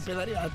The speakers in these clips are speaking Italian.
appena arrivato.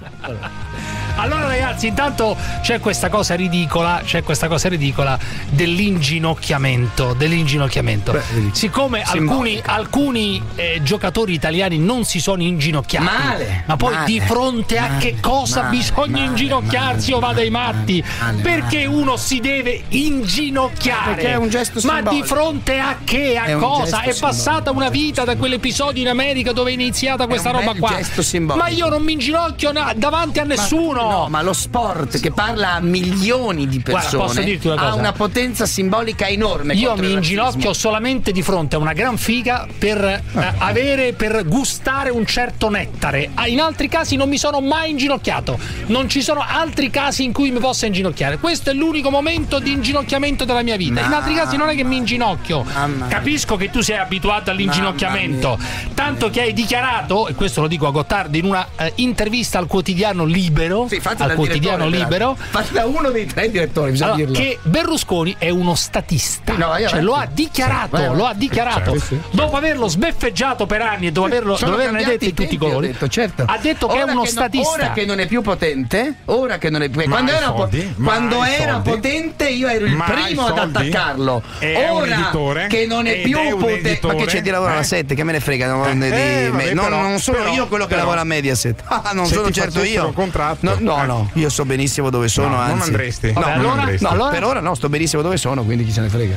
Allora ragazzi, intanto c'è questa cosa ridicola, c'è questa cosa ridicola dell'inginocchiamento, dell'inginocchiamento. Beh. Siccome alcuni, alcuni eh, giocatori italiani non si sono inginocchiati, Male, ma poi male, di fronte a male, che cosa male, bisogna male, inginocchiarsi o vada ai matti? male, Perché uno si deve inginocchiare? Perché è un gesto Ma simbolico. di fronte a che? A È cosa? È passata simbolico, una un vita da quell'episodio in America dove è iniziata questa un roba bel qua. gesto simbolico. Ma io non mi inginocchio na- davanti a nessuno. No, ma lo sport che parla a milioni di Guarda, persone dirti una ha una potenza simbolica enorme. Io mi inginocchio solamente di fronte a una gran figa per eh, avere, per gustare un certo nettare. Ah, In altri casi non mi sono mai inginocchiato. Non ci sono altri casi in cui mi possa inginocchiare. Questo è l'unico momento di inginocchiamento della mia vita. In No. altri casi non è che mi inginocchio. Mamma. Capisco che tu sei abituato all'inginocchiamento. Tanto che hai dichiarato, e questo lo dico a Gottardo, in una eh, intervista al quotidiano Libero. Sì, fatta al quotidiano Libero. Fatta da uno dei tre direttori, bisogna Allora, dirlo. che Berlusconi è uno statista. Sì, no, cioè, avanti. lo ha dichiarato, avanti. lo ha dichiarato. Certo, sì. Dopo averlo sbeffeggiato per anni e dopo averlo, averne detto in tutti i colori, ha detto, certo. ha detto che Ora è uno no- statista. ora che non è più potente, ora che non è più Ma quando era, soldi? Quando era soldi? potente io ero il primo ad attaccarlo. È ora editore? che non è più potente, ma che c'è di lavoro alla Eh? 7, che me ne frega, no, di- eh, non sono io quello che lavora a Mediaset. Ah, non Se sono certo io. contratto. No, no, Eh. no, io so benissimo dove sono, No, non anzi. andresti. No, Vabbè, non allora- andresti. No, Allora- per ora no, sto benissimo dove sono, quindi chi se ne frega.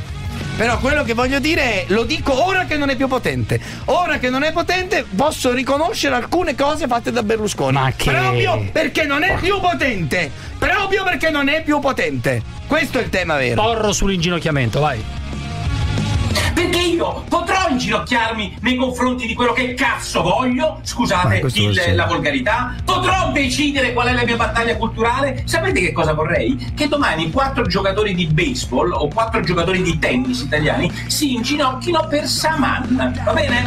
Però quello che voglio dire è, lo dico ora che non è più potente. Ora che non è potente, posso riconoscere alcune cose fatte da Berlusconi. Ma che- Proprio perché non è più potente. Proprio perché non è più potente. Questo è il tema vero. Porro sull'inginocchiamento, vai. Perché io potrò inginocchiarmi nei confronti di quello che cazzo voglio, scusate il- la volgarità, potrò decidere qual è la mia battaglia culturale. Sapete che cosa vorrei? Che domani quattro giocatori di baseball o quattro giocatori di tennis italiani si inginocchino per Saman. Va bene?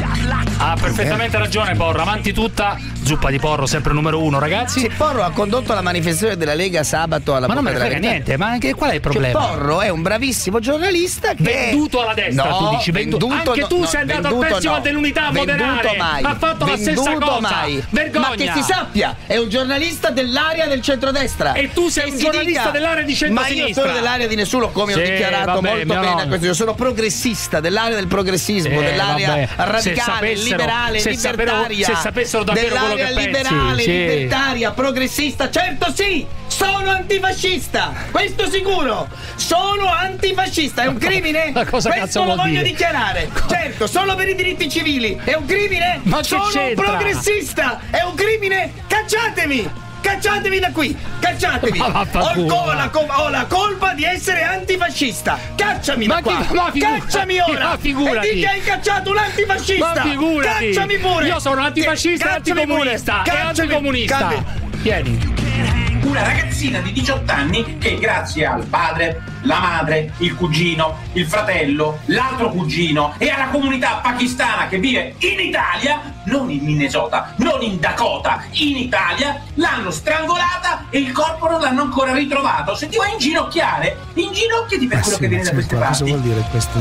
Ha perfettamente ragione Porro, avanti tutta, zuppa di Porro sempre numero uno ragazzi. Sì, Porro ha condotto la manifestazione della Lega sabato alla ma non me ne frega niente, ma anche qual è il Cioè, problema? Porro è un bravissimo giornalista che Venduto alla destra, No, tu dici, vendu- venduto anche tu no, sei andato al venduto Festival no. dell'Unità a Venduto moderare, mai. ha fatto la stessa Venduto cosa. mai. Vergogna. Ma che si sappia, è un giornalista dell'area del centrodestra. E tu sei Che un giornalista dica- dell'area di Ma centrosinistra. io sono dell'area di nessuno, come Sì, ho dichiarato vabbè, molto bene a nonno. questo. Io sono progressista dell'area del progressismo, Eh, dell'area vabbè. Se radicale, sapessero- liberale, se libertaria. se sapessero davvero quello che pensi, liberale, sì. libertaria, progressista. Certo sì, sono antifascista. Questo sicuro. Sono antifascista. È un crimine? Ma cosa questo cazzo lo vuol voglio dire? dichiarare. Certo, solo per i diritti civili. È un crimine? Ma sono un progressista. È un crimine? Cacciatemi. Cacciatemi da qui, cacciatevi! Ma Ho, la co- ho la colpa di essere antifascista! Cacciami Ma da qua! chi- ma figu- Cacciami ora! ma figurati. E di che hai cacciato un antifascista! Ma figurati! Cacciami pure! Io sono antifascista e Cacciami anticomunista pure. e Cacciami- anticomunista. Cambi- Vieni. Una ragazzina di 18 anni che grazie al padre, la madre, il cugino, il fratello, l'altro cugino e alla comunità pakistana che vive in Italia, non in Minnesota, non in Dakota, in Italia, l'hanno strangolata e il corpo non l'hanno ancora ritrovato. Se ti vuoi inginocchiare, inginocchiati per quello che viene da queste Cosa parti. vuol dire questo?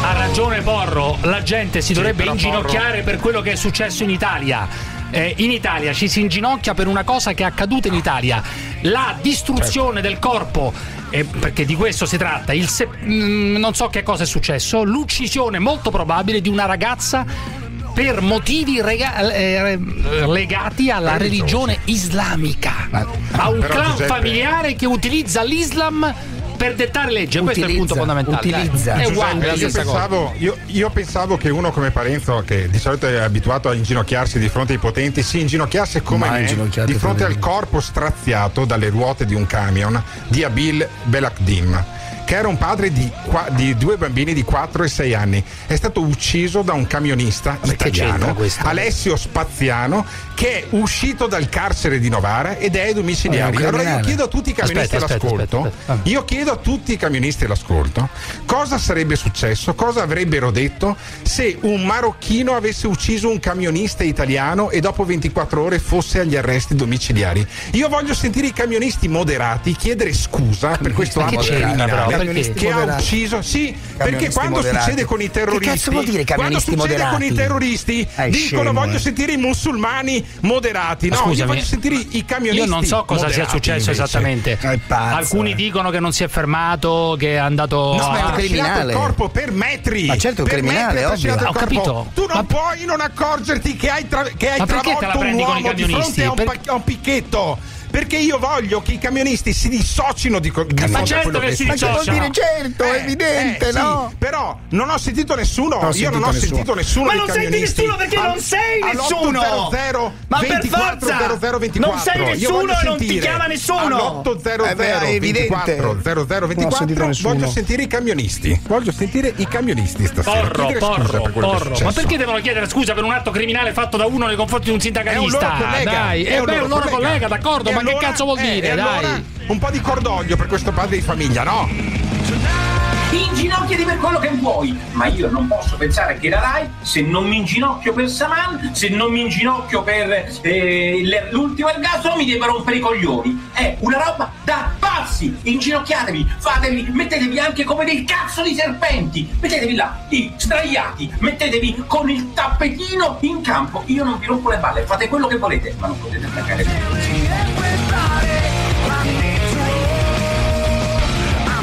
Ha ragione Porro, la gente si dovrebbe inginocchiare per quello che è successo in Italia. Eh, in Italia ci si inginocchia per una cosa che è accaduta in Italia, la distruzione del corpo, eh, perché di questo si tratta, il se- mm, non so che cosa è successo, l'uccisione molto probabile di una ragazza per motivi rega- eh, legati alla religione islamica, a un clan familiare che utilizza l'Islam per dettare legge, questo è il punto Utilizza, fondamentale. utilizza. È Giuseppe, uguale, io, pensavo, io, io pensavo che uno come Parenzo, che di solito è abituato a inginocchiarsi di fronte ai potenti, si inginocchiasse come me di fronte al corpo straziato dalle ruote di un camion di Abil Belakdim che era un padre di, di due bambini di 4 e 6 anni. È stato ucciso da un camionista Ma italiano? Alessio Spaziano, che è uscito dal carcere di Novara ed è ai domiciliari. Oh, è un allora io chiedo a tutti i camionisti all'ascolto, io chiedo a tutti i camionisti all'ascolto cosa sarebbe successo, cosa avrebbero detto se un marocchino avesse ucciso un camionista italiano e dopo 24 ore fosse agli arresti domiciliari. Io voglio sentire i camionisti moderati chiedere scusa per questo atto criminale. Camionisti che ha moderati. ucciso. Sì, perché quando moderati. succede con i terroristi. Che cazzo vuol dire quando succede moderati? con i terroristi, Eh, dicono scemo, voglio eh. sentire i musulmani moderati. No, io Scusami, voglio sentire i camionisti. Io non so cosa sia successo invece. esattamente. È pazzo, Alcuni eh. dicono che non si è fermato, che è andato. No, ha a- criminale. il corpo per metri. Ma certo, un criminale, metri ha ovvio. Ho capito. Tu non Ma- puoi non accorgerti che hai, tra- che hai Ma travolto un uomo di fronte a un, Per- pa- a un picchetto. Perché io voglio che i camionisti si dissocino di, co- di fronte a certo che che si Ma dissociano. dire certo, è evidente, eh, sì, no? però non ho sentito nessuno. Non ho io non ho nessuno. sentito nessuno. Ma non senti camionisti. nessuno perché non sei nessuno. all'800 Ma per 24 forza! 0024. Non sei nessuno e non ti chiama nessuno. all'800 Eh beh, è evidente. 24 0024 Non ho sentito nessuno. voglio sentire i camionisti. Voglio sentire i camionisti stasera. Porro, porro, per è porro. Ma perché devono chiedere scusa per un atto criminale fatto da uno nei confronti di un sindacalista? È un loro collega. Dai, è eh beh, un loro collega, d'accordo, E ma allora- che cazzo vuol eh, dire? Dai. allora un po' di cordoglio per questo padre di famiglia, no? Inginocchiati per quello che vuoi, ma io non posso pensare che la Rai, se non mi inginocchio per Saman, se non mi inginocchio per eh, l'ultimo ergastolo, mi debba rompere i coglioni. È una roba da pazzi! Inginocchiatevi, fatevi, mettetevi anche come dei cazzo di serpenti, mettetevi là, lì, sdraiati, mettetevi con il tappetino in campo. Io non vi rompo le balle, fate quello che volete, ma non potete attaccare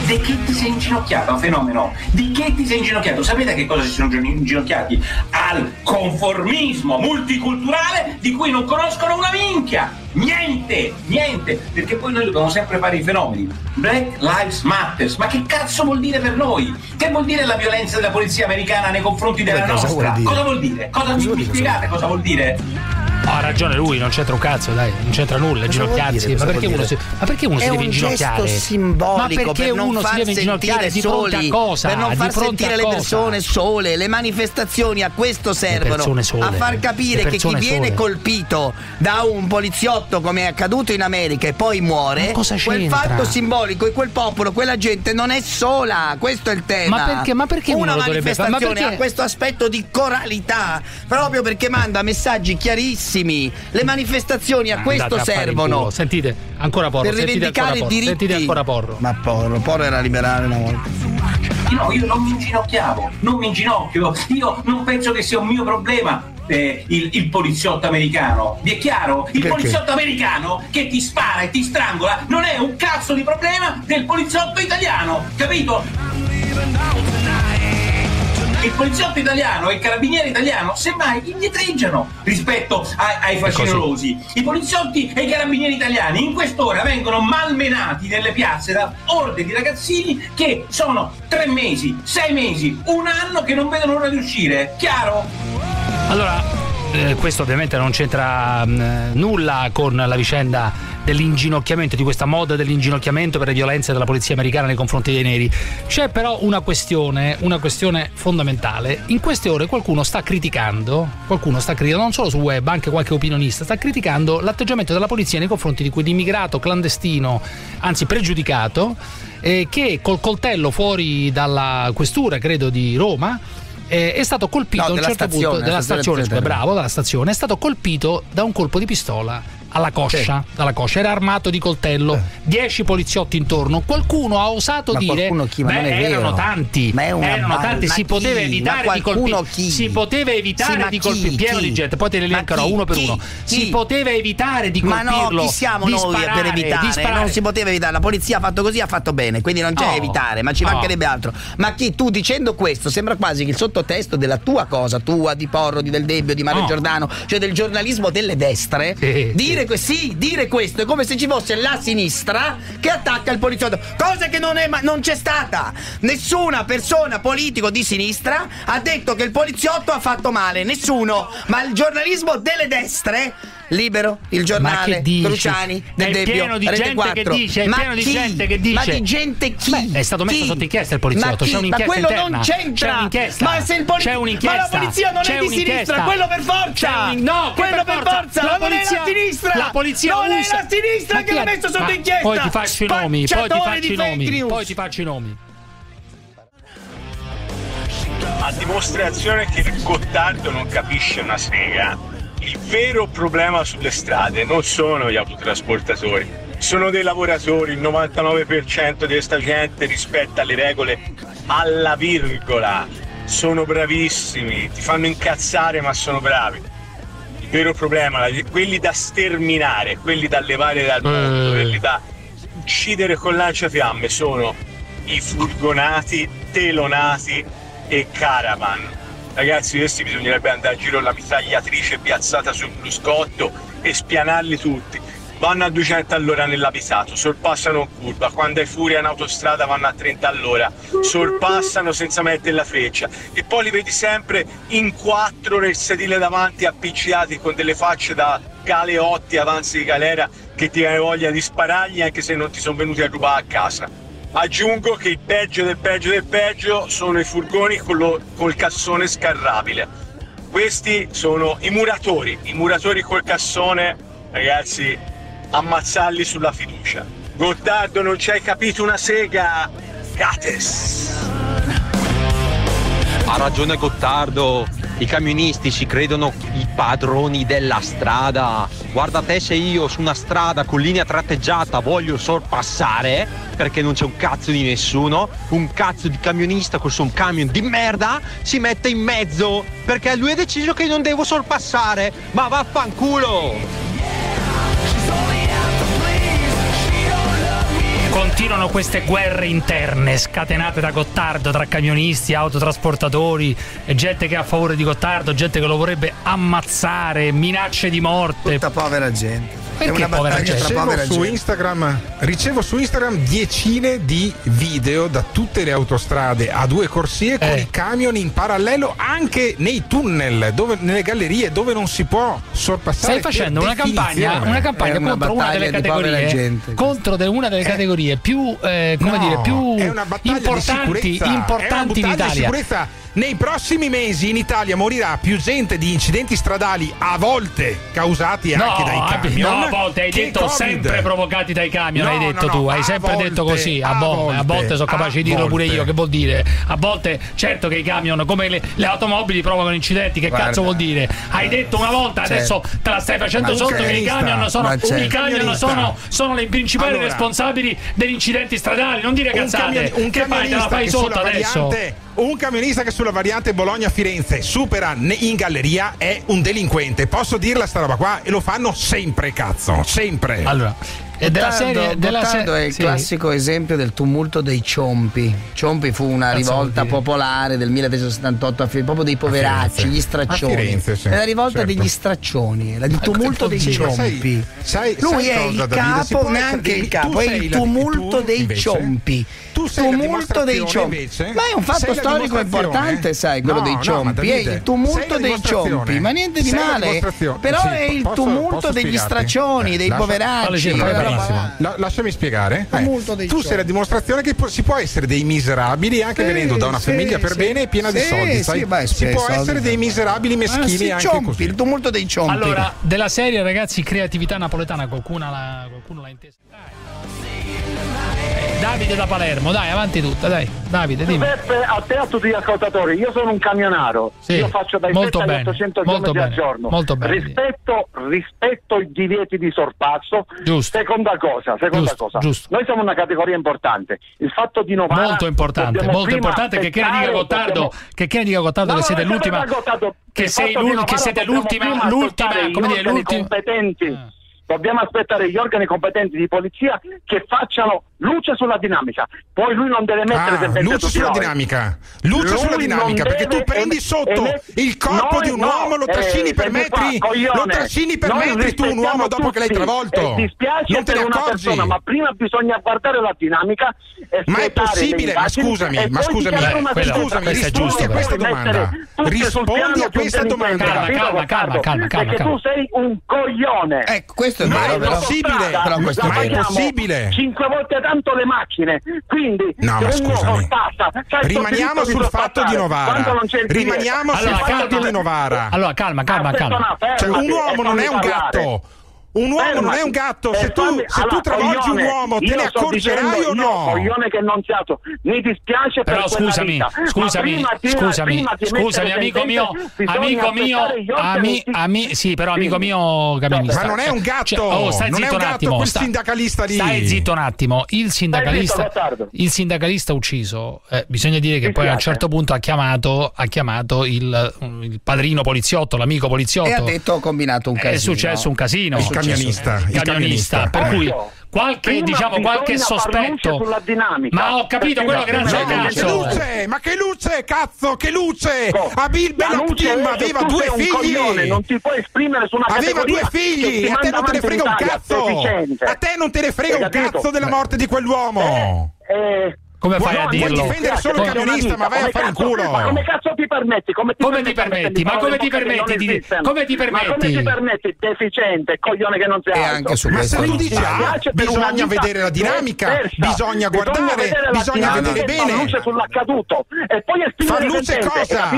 Di che ti sei inginocchiato, fenomeno? Di che ti sei inginocchiato? Sapete che cosa si sono inginocchiati? Al conformismo multiculturale di cui non conoscono una minchia! Niente, niente, perché poi noi dobbiamo sempre fare i fenomeni. Black Lives Matter, ma che cazzo vuol dire per noi? Che vuol dire la violenza della polizia americana nei confronti della cosa nostra? vuol? Cosa vuol dire? Cosa mi, mi spiegate cosa vuol dire? Ha ragione lui, non c'entra un cazzo, dai, non c'entra nulla, ginocchiarsi. Ma perché, uno si, ma perché uno si È deve un inginocchiare? gesto simbolico ma perché uno si deve inginocchiare di fronte a cosa? Per non far sentire le persone sole. Le manifestazioni a questo servono. sole, a far capire che chi persone viene sole. colpito da un poliziotto come è accaduto in America e poi muore, quel fatto simbolico e quel popolo, quella gente non è sola. Questo è il tema. Ma perché- ma perché Una fare? Ma manifestazione perché- ha questo aspetto di coralità, proprio perché manda messaggi chiarissimi. Le manifestazioni a questo Andate servono. Sentite, ancora porro, per sentite rivendicare ancora i porro, diritti. sentite ancora porro. Ma Porro, Porro era liberale una volta. No, io non mi inginocchiavo, non mi inginocchio, io non penso che sia un mio problema. eh, il, il poliziotto americano, vi è chiaro? Il Perché? poliziotto americano che ti spara e ti strangola non è un cazzo di problema del poliziotto italiano, capito? Il poliziotto italiano e il carabiniere italiano semmai indietreggiano rispetto ai, ai facinorosi. I poliziotti e i carabinieri italiani in quest'ora vengono malmenati nelle piazze da orde di ragazzini che sono tre mesi, sei mesi, un anno che non vedono l'ora di uscire. Chiaro? Allora, eh, questo ovviamente non c'entra mh, nulla con la vicenda dell'inginocchiamento, di questa moda dell'inginocchiamento per le violenze della polizia americana nei confronti dei neri. C'è però una questione, una questione fondamentale. In queste ore qualcuno sta criticando, qualcuno sta criticando, non solo sul web, anche qualche opinionista, sta criticando l'atteggiamento della polizia nei confronti di quell'immigrato clandestino, anzi pregiudicato, eh, che col coltello fuori dalla questura, credo, di Roma, eh, è stato colpito No, a un certo stazione, punto della la stazione stazione, bravo, dalla stazione, è stato colpito da un colpo di pistola alla coscia, dalla coscia, era armato di coltello, dieci poliziotti intorno, qualcuno ha osato Eh. Ma dire qualcuno chi? Ma beh, non è erano tanti, Ma erano tanti, Ma si poteva Ma evitare di colpire, chi? si poteva Sì, evitare ma di colpire pieno di gente, poi te le Ma elencherò uno per Chi? uno. Si Chi? poteva evitare di Ma colpirlo. no, chi siamo noi sparare, per evitare? Non si poteva evitare. La polizia ha fatto così, ha fatto bene, quindi non c'è Oh. evitare, ma ci Oh. mancherebbe altro. Ma chi tu dicendo questo sembra quasi che il sottotesto della tua cosa, tua, di Porro, di Del Debbio, di Mario Oh. Giordano, cioè del giornalismo delle destre, Sì, dire que- sì, dire questo è come se ci fosse la sinistra che attacca il poliziotto, cosa che non, è, ma- non c'è stata. Nessuna persona politico di sinistra ha detto che il poliziotto ha fatto male, nessuno. Ma il giornalismo delle destre, libero, il Ma giornale? Cruciani, Del È Debbio, pieno di Rete gente 4. che dice, è ma pieno di chi? gente che dice. Ma di gente chi? Beh, è stato messo Chi? sotto inchiesta il poliziotto, c'è un'inchiesta Ma quello interna. non c'entra. Ma se il poli- C'è un'inchiesta. Ma la polizia non C'è è di sinistra, quello per forza. Un- no, quello per forza, La non è polizia- la sinistra. La polizia non usa- è la sinistra Ma che l'ha è- messo sotto ma inchiesta. Poi ti faccio i nomi, poi ti faccio i nomi, poi ti faccio i nomi. a dimostrazione che il Gottardo non capisce una sega. Il vero problema sulle strade non sono gli autotrasportatori, sono dei lavoratori, il 99% di questa gente rispetta le regole alla virgola, sono bravissimi, ti fanno incazzare ma sono bravi. Il vero problema, quelli da sterminare, quelli da levare dal mondo, quelli da uccidere con lanciafiamme sono i furgonati, telonati e caravan. Ragazzi, questi bisognerebbe andare a giro la mitragliatrice piazzata sul bruscotto e spianarli tutti. Vanno a 200 all'ora nell'abitato, sorpassano in curva, quando è furia in autostrada vanno a 30 all'ora, sorpassano senza mettere la freccia e poi li vedi sempre in quattro nel sedile davanti appicciati con delle facce da galeotti avanzi di galera che ti hai voglia di sparargli anche se non ti sono venuti a rubare a casa. Aggiungo che il peggio del peggio del peggio sono i furgoni lo- col cassone scarrabile. Questi sono i muratori, i muratori col cassone, ragazzi, ammazzarli sulla fiducia. Gottardo, non ci hai capito una sega? Gates! Ha ragione Gottardo, i camionisti si credono i padroni della strada. Guarda te se io su una strada con linea tratteggiata voglio sorpassare, perché non c'è un cazzo di nessuno, un cazzo di camionista con un camion di merda si mette in mezzo, perché lui ha deciso che non devo sorpassare. Ma vaffanculo! Continuano queste guerre interne scatenate da Gottardo tra camionisti, autotrasportatori, gente che è a favore di Gottardo, gente che lo vorrebbe ammazzare, minacce di morte. Tutta povera gente. Perché è una povera battaglia gente? tra Ricevo povera su, gente. Instagram, ricevo su Instagram decine di video da tutte le autostrade a due corsie con Eh. i camion in parallelo anche nei tunnel, dove- nelle gallerie dove non si può sorpassare. Stai facendo una campagna, una campagna una contro una delle categorie gente. contro de- una delle categorie più eh, come No, dire più è una battaglia di importanti, importanti è in battaglia di Italia. sicurezza. Nei prossimi mesi in Italia morirà più gente di incidenti stradali a volte causati No, anche dai camion. no, a volte hai detto Covid. sempre provocati dai camion, No, hai detto no, tu, hai sempre detto volte, così, a, a vo- a volte, volte, sono capace di dirlo pure volte. io, che vuol dire? A volte, certo che i camion, come le, le automobili provocano incidenti, che Guarda. cazzo vuol dire? Hai detto una volta, adesso te la stai facendo Ma sotto un che i camion sono, i certo. camion sono, sono le principali Allora. responsabili degli incidenti stradali, non dire un, cazzate. camion- un che fai? Te la fai sotto adesso? variante un camionista che sulla variante Bologna-Firenze supera in galleria è un delinquente. Posso dirla sta roba qua? E lo fanno sempre, cazzo. Sempre. Allora, e della Gottardo- serie della Gottardo se- è il sì. classico esempio del tumulto dei ciompi. Ciompi fu una Cazzo rivolta dire? popolare del 1378 a Fi- proprio dei poveracci, Firenze. gli straccioni. A Firenze, sì, È la rivolta certo. degli straccioni, il tumulto dei Sì, ma sai- ciompi. sai- Lui sai è il Davide? Capo, può neanche il capo, tu è sei il tumulto tu, dei invece, ciompi. tu sei tumulto dei ciompi. invece? Ma è un fatto storico dimostrazione? importante, sai, quello No, dei no, ciompi. è Davide, il tumulto dei ciompi, ma niente di male. Però è il tumulto degli straccioni, Eh, dei poveracci. Là. La- lasciami spiegare. Eh, tu sei la dimostrazione che po- si può essere dei miserabili anche Sì, venendo da una sì, famiglia per sì. bene e piena di soldi. sì, sai? beh, si può soldi, essere dei miserabili meschini Ah, sì, anche ciompi, così. il tumulto dei ciompi. Allora, della serie, ragazzi, creatività napoletana, qualcuno l'ha, qualcuno l'ha intesa. Dai. Davide da Palermo, dai, avanti tutta, dai. Davide, dimmi. Giuseppe, a te a tutti gli ascoltatori, io sono un camionaro, Sì, io faccio dai molto 7 agli bene, 800 molto km al giorno. molto bene. Rispetto, rispetto i divieti di sorpasso. Giusto. Seconda cosa, seconda Giusto, cosa. giusto. Noi siamo una categoria importante. Il fatto di Novara Molto importante, molto importante che ne dica Gottardo, che ne dica Gottardo No, che siete l'ultima che sei fatto di l'ul- Novara che siete l'ultima l'ultima, come dire, l'ultima competenti. Ah. Dobbiamo aspettare gli organi competenti di polizia che facciano luce sulla dinamica. Poi lui non deve mettere Ah, luce tutti sulla noi. dinamica, luce Lui sulla dinamica, perché tu prendi sotto emet- il corpo Noi di un no, uomo, lo trascini eh, per metri, fa, coglione. lo trascini per Noi metri tu un uomo dopo che l'hai travolto. E dispiace non te per ne una accorgi. persona, ma prima bisogna guardare la dinamica Ma è possibile? le Ma scusami, ma scusami, sentenza. scusami, rispondi a questa domanda. Rispondi a questa domanda. Calma, calma, calma, calma, calma, Perché calma. tu sei un coglione. Ecco, questo è vero, è possibile? Però questo è Ma è possibile? Cinque volte tanto le macchine, quindi No, ma scusami. il Rimaniamo sul fatto di. Novara. Rimaniamo sul Allora, fatto di Novara. Allora, calma, calma, Aspetta calma. fermati Cioè, un uomo non è un gatto. Un uomo non Fermati. è un gatto, se tu, fammi- se tu allora, travolgi un coglione, uomo te ne accorgerai dicendo, o io, no? Coglione che non siato, mi dispiace per Però quella scusami, scusami, prima di- scusami, scusami, amico mio, amico mio, ami- ami- sì, però amico mio camionista. Ma non è un gatto, Cioè, oh, stai non è zitto un un gatto attimo. quel sta- sindacalista lì. Stai zitto un attimo. Il sindacalista, il sindacalista ucciso, eh, bisogna dire che Mi poi a un certo punto ha chiamato, ha chiamato il, il padrino poliziotto, l'amico poliziotto. E ha detto ho combinato un casino. è successo un casino. Il camionista, Il camionista. camionista. Per cui Ecco. qualche, Prima diciamo, qualche sospetto. sulla dinamica. Ma ho capito quello che non c'è che cazzo. luce! Ma che luce, cazzo! Che luce! Ecco, Abil Benabdim è che aveva tu due figli! coglione, non ti puoi esprimere su una Aveva due figli! A te non te ne frega un cazzo! A te non te ne frega un cazzo della morte di quell'uomo! Eh, Come fai a Buongiorno, dirlo? Vuoi difendere solo il camionista, ma vai a fare cazzo- culo! Ma come cazzo ti permetti? Come ti Come ti permetti? permetti? Ma come ti permetti di- come ti Ma come permetti? ti permetti? Deficiente, coglione che non sei E alto. anche su Ma se dici, si ah, bisogna vedere la dinamica, bisogna guardare, bisogna vedere e far bene. luce sull'accaduto e poi esprimere Far luce cosa?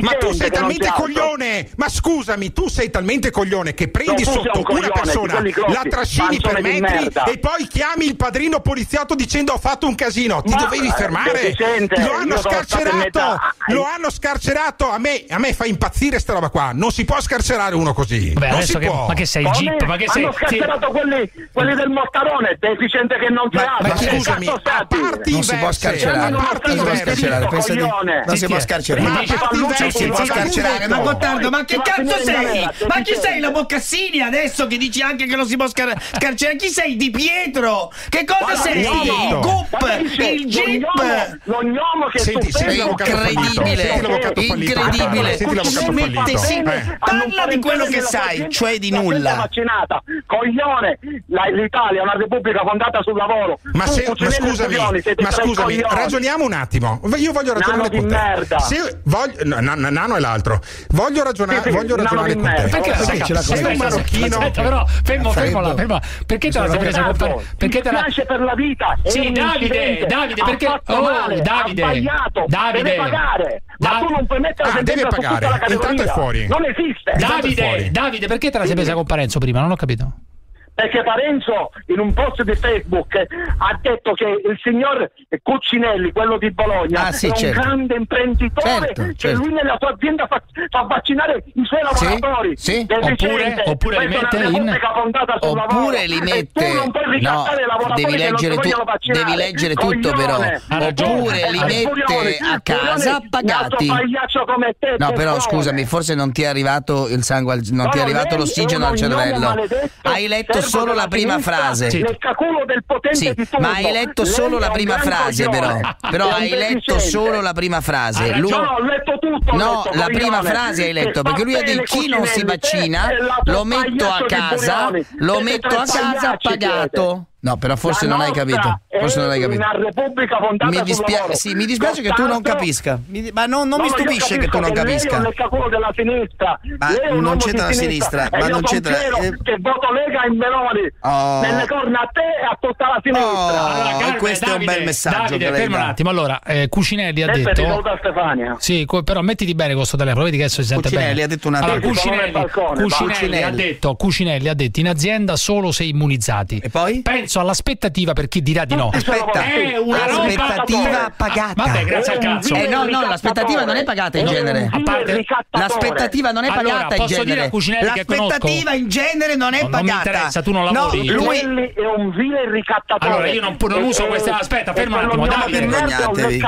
Ma tu sei talmente alto. Coglione! Ma scusami, tu sei talmente coglione che prendi No, sei sotto un coglione, una persona, la trascini per metri e poi chiami il padrino poliziotto dicendo ho fatto un casino. Ti Ma, dovevi eh, fermare. Lo hanno scarcerato. Lo hanno scarcerato. A me, a me fa impazzire sta roba qua. Non si può scarcerare uno così. Beh, non si che, può. ma che sei Come? jeep? Ma che sei? Hanno sì. scarcerato quelli, quelli del Mottarone, deficiente che non sei Ma- alto. ma scusami, a parti Non si può scarcerare. Non parti si può scarcerare, non si può scarcerare. Sì, sì, si può scarcerare, ma Gottardo, ma che cazzo sei? Ma chi sei la Boccassini adesso che dici anche che non si può scar- scarcerare? Chi sei? Di Pietro? Che cosa sei? l'ognomo. Il GUP, il GIP. L'ognomo- che Senti, tu senti. Incredibile, fallito. incredibile. Eh. Parla di quello che sai, cioè di nulla. vaccinata. Coglione, La- l'Italia è una repubblica fondata sul lavoro. Ma, se, ma scusami, ma scusami, ragioniamo un attimo. Io voglio ragionare Nano di con te. merda. Se voglio, no, na- nano è l'altro. Voglio ragionare, Sì, sì, voglio ragionare con te. Perché la Perché ce l'ha sei un marocchino. Aspetta, però, fermo, fermo fermo. Perché te la sei presa con Esatto. Perché te la piace per la vita. Sì, Davide. Davide, perché- oh, male, Davide, sbagliato, Davide. deve pagare. Ma tu non puoi mettere Ah, la deve pagare. la. Intanto è fuori. Non esiste. Davide. Davide, perché te la sei presa con Parenzo prima? Non ho capito. Perché Parenzo in un post di Facebook ha detto che il signor Cuccinelli, quello di Bologna, Ah, sì, è un certo. grande imprenditore Certo, che certo. lui nella sua azienda fa, fa vaccinare i suoi lavoratori. sì. Deficiente. Oppure- oppure li mette in-. Oppure li mette. tu non puoi ricattare i No, devi leggere, tu, devi leggere tutto, però. Oppure li mette a casa pagati. No, però scusami, forse non ti è arrivato il sangue, non ti è arrivato l'ossigeno al cervello. Hai letto solo la prima frase. Sì. Leccaculo del potente Sì, di turno. ma hai letto solo la prima frase, però. coglione. Però hai letto solo la prima frase. Lui- No, ho letto tutto. No, letto, la prima frase hai letto, perché lui ha detto chi non si vaccina lo metto a casa, lo metto a casa pagato. No, però forse non hai capito. Forse non hai è capito. Una repubblica fondata Mi, dispia- sì, mi dispiace che tu non capisca. Mi- ma non, non No, mi stupisce che tu non Lei è capisca. un leccaculo della sinistra. Ma Lei è non c'entra la sinistra, E ma io non c'entra- eh. che voto Lega in Meloni. Oh. Nelle corna a te e a tutta la sinistra. Oh. Allora, Carmen, questo è un Davide, bel messaggio Davide, che lei ferma un attimo. Allora, eh, Cucinelli ha per detto. rivolta Stefania. Sì, co- però mettiti bene questo telefono, vedi che adesso si sente Cucinelli bene. ha detto una allora, Cucinelli. ha detto Cucinelli ha detto in azienda solo se immunizzati. E poi? Penso all'aspettativa per chi dirà di no. Aspetta, È una roba- aspettativa pagata. Vabbè, grazie al cazzo. Eh no, no, l'aspettativa non è pagata in genere. A parte-. L'aspettativa non è Allora, pagata in posso dire genere. L'aspettativa in genere non è No, non mi pagata. interessa, tu non No, lavori. lui Cucinelli è un vile ricattatore. Allora, io non- non uso queste- e- aspetta, e ferma un attimo, Davide. Vergognatevi.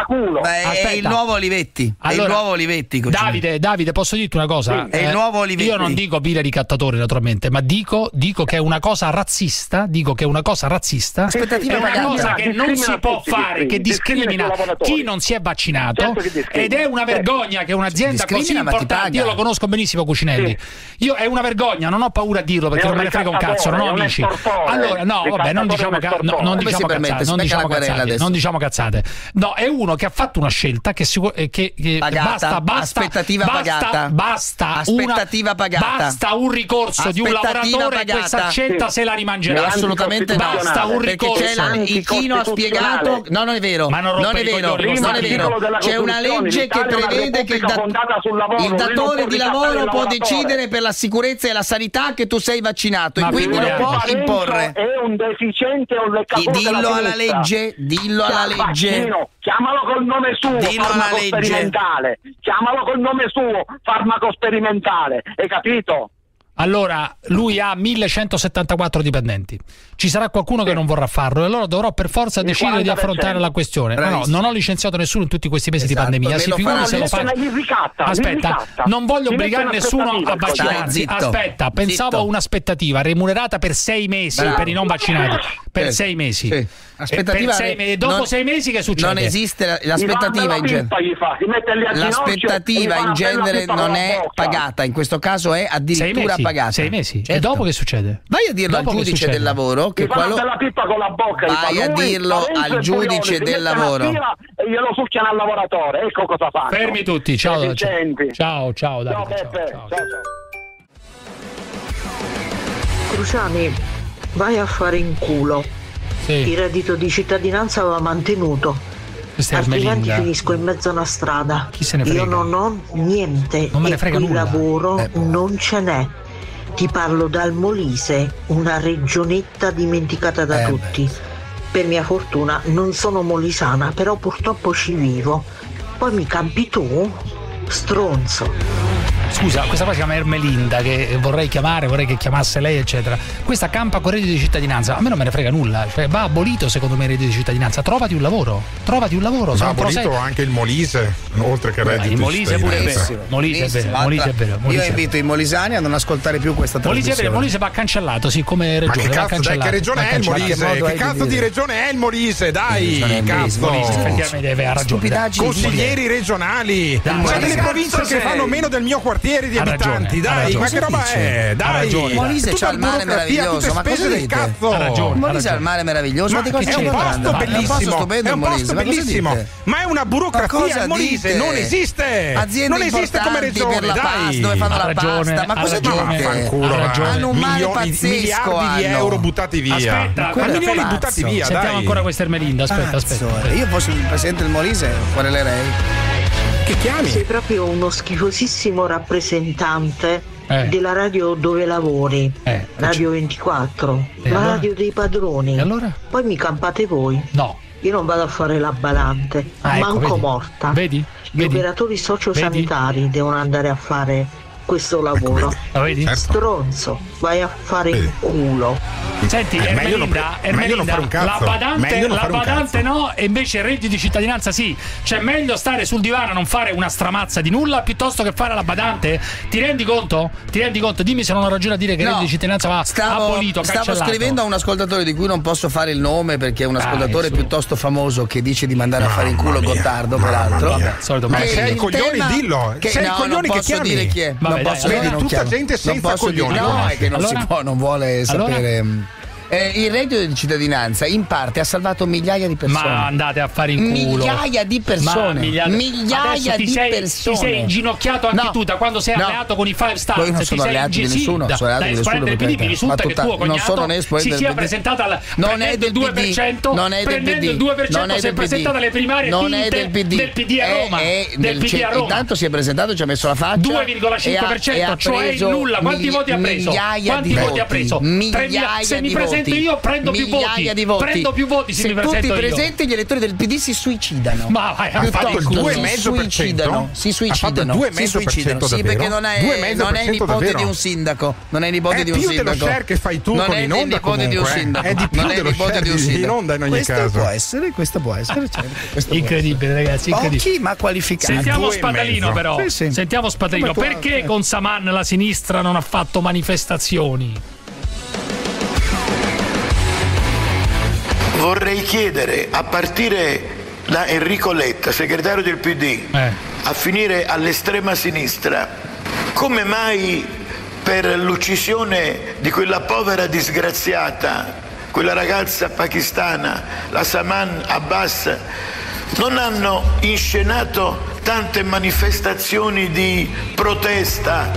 è il nuovo Olivetti. È il Allora, nuovo Olivetti. Davide, Davide, posso dirti una cosa? Sì. È il nuovo Olivetti. Io non dico vile ricattatore, naturalmente, ma dico, dico che è una cosa razzista. Dico che è una cosa razzista. Aspettativa è una pagata. cosa che non si può fare, che discrimina chi non si è vaccinato. Certo. Ed è una vergogna che un'azienda così importante. Io lo conosco benissimo, Cucinelli. Io è una vergogna, non ho paura a dirlo perché non me ne frega un cazzo, non ho amici. Allora, no, vabbè, non diciamo, ca- no, non diciamo permette? cazzate. Non diciamo cazzate. Non diciamo cazzate. No, è uno che ha fatto una scelta che, eh, che, che Pagata, basta, basta, aspettativa basta, pagata. Basta, Aspettativa una, pagata. Basta un ricorso di un lavoratore pagata. questa scelta Sì. se la rimangerà. Assolutamente no. Basta un Perché ricorso. c'è la, il Chino ha spiegato. No, non è vero. Ma non non è vero. Non è vero. C'è una legge che prevede che il, lavoro, il datore di lavoro può decidere per la sicurezza e la sanità che tu sei vaccinato Ma e quindi lo può imporre. È un deficiente o un Dillo alla legge, dillo alla legge. Chiamalo col nome suo, Dillo farmaco sperimentale. Chiamalo col nome suo, farmaco sperimentale. Hai capito? Allora, lui ha 1174 dipendenti. Ci sarà qualcuno che non vorrà farlo e allora dovrò per forza decidere di 40%. affrontare la questione. No, no, non ho licenziato nessuno in tutti questi mesi Esatto, di pandemia. Si farà se lo fa. Aspetta, non voglio Gli obbligare nessuno a vaccinarsi. Aspetta, pensavo a un'aspettativa remunerata per sei mesi Bravo. per i non vaccinati. Per Sì. sei mesi. Sì. Aspettativa sei me- dopo non- sei mesi che succede? Non esiste l'aspettativa in genere. L'aspettativa in genere non è pagata, in questo caso è addirittura mesi. Pagata. Sei mesi. E Certo. dopo che succede? Vai a dirlo Dopo al giudice del lavoro che fa quello bella pippa con la bocca Vai fa. a dirlo al e giudice del lavoro. E glielo succhiano al lavoratore, ecco cosa fanno. Fermi tutti. Ciao, ciao, ciao, ciao, Ciao Davide, ciao, Beppe, ciao. ciao ciao. Cruciani, vai a fare in culo. Il Sì, reddito di cittadinanza va mantenuto. Altrimenti finisco in mezzo a una strada. Chi se ne frega? Io non ho niente. Non me ne e frega nulla. lavoro Eh, boh. non ce n'è. Ti parlo dal Molise, una regionetta dimenticata da Eh, beh. tutti. Per mia fortuna non sono molisana, però purtroppo ci vivo. Poi mi campi tu? Stronzo. Scusa, questa qua si chiama Ermelinda, che vorrei chiamare, vorrei che chiamasse lei, eccetera. Questa campa con reddito di cittadinanza, a me non me ne frega nulla. Cioè, va abolito secondo me il reddito di cittadinanza. Trovati un lavoro. Trovati un lavoro. Va abolito sei- anche il Molise, oltre che il Eh, reddito il di Molise pure è cittadinanza. vero. Molise è vero. Molise è vero. Io Molise è invito i molisani a non ascoltare più questa Molise è vero, trasmissione. Molise va cancellato, sì, come Ma regione. che va cazzo, dai, cancellato, che regione va è il. Molise? Che di cazzo di regione è il Molise? Dai, il cazzo. Molise effettivamente aveva ragione. Consiglieri regionali, c'è ma delle che province che fanno meno del mio quartiere di Ha ragione, abitanti, ha dai, ragione. ma che roba è? Ha Dai, ragione. Molise c'ha il mare meraviglioso, ma cosa del dite? cazzo. Ha ragione. Molise ha il mare meraviglioso, ma di cosa è un posto bellissimo, è un Molise, posto ma bellissimo, ma è una Ma burocrazia Molise, non esiste. Aziende non esiste come regione, per la dai. pasta, dove fanno Ha la ragione, pasta, ma ha cosa ragione, Ha va. ragione. Hanno un mare pazzesco, miliardi di euro buttati via. Aspetta, Ma milioni buttati via, Sentiamo dai. ancora questa Ermelinda. Aspetta, aspetta. Io fossi il presidente del Molise, querelerei. Che chiami? Sei proprio uno schifosissimo rappresentante Eh. della radio dove lavori, Eh, Radio 24, E la allora? radio dei padroni. E allora? Poi mi campate voi. No. Io non vado a fare la balante, Ah, ecco, manco vedi? morta. Vedi? Gli Vedi? operatori sociosanitari devono andare a fare questo lavoro. Lo vedi? Stronzo, vai a fare il culo. Senti, Eh, meglio non Ermelinda, pre- meglio non Ermelinda, fare un cazzo. la badante, non la badante cazzo. no, e invece il reddito di cittadinanza sì. Cioè, meglio stare sul divano e non fare una stramazza di nulla piuttosto che fare la badante? Ti rendi conto? Ti rendi conto? Dimmi se non ho ragione a dire che il No, reddito di cittadinanza va Stavo, abolito, stavo cancellato. scrivendo a un ascoltatore di cui non posso fare il nome perché è un Dai, ascoltatore su. piuttosto famoso che dice di mandare a fare in culo mia, Gottardo, peraltro. Vabbè, solito Ma sei il il coglioni, dillo. Che, Sei il no, coglioni non che posso chiami. dire chi è. Vabbè, non dai, posso allora- dire, non Tutta chiamo. gente Non senza coglioni, No, è che non Allora? si può, non vuole Allora? Eh, il reddito di cittadinanza in parte ha salvato migliaia di persone. Ma andate a fare in culo. Migliaia di persone. Ma migliaia, di sei, persone. Ti sei inginocchiato anche No. tu da quando sei No. alleato con i Five Stars. Poi non sono alleato di nessuno, da, sono alleato da di nessuno, del PD mi risulta che tuo non sono né si sia PD. presentato al Non è del il 2%, PD, non è del PD, il 2% non è si è PD, alle primarie non è del PD, del PD a È- Roma, è del del PD a Roma. Intanto si è presentato, ci ha messo la faccia 2,5%, e ha- e ha cioè nulla. Quanti voti ha preso? Migliaia di voti ha voti, preso? 3.000. Migliaia di presento voti. io prendo più voti. Di voti. Prendo più voti se, se mi tu ti io. presenti gli elettori del PD si suicidano. Ma vai, ha fatto il si 2,5%? suicidano, si suicidano, 2,5% si suicidano. Sì, perché non è, 2,5% non è il nipote davvero? di un sindaco, non è nipote È di un più dello sindaco. share che fai tu non con è in onda nipote di un comunque, eh. sindaco. È di più non è dello share di in sindaco. onda in ogni questo caso. può essere, questo può essere, certo, questo può Incredibile, ragazzi, incredibile. Ma qualificati. Sentiamo Spadalino però. Sentiamo Spadalino. Perché con Saman la sinistra non ha fatto manifestazioni? Vorrei chiedere, a partire da Enrico Letta, segretario del PD, Eh. a finire all'estrema sinistra, come mai per l'uccisione di quella povera disgraziata, quella ragazza pakistana, la Saman Abbas, non hanno inscenato tante manifestazioni di protesta.